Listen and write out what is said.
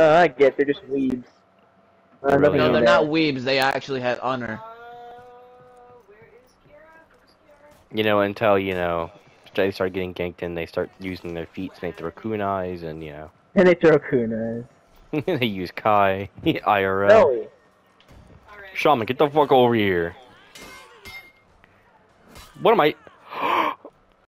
Uh, I get they're just weebs. Uh, Really? No, they're not weebs. They actually had honor. You know, until, you know, they start getting ganked and they start using their feet to make the raccoon and, you know, And they throw kunais. they use Kai, IRL. No. Shaman, get the fuck over here. What am I?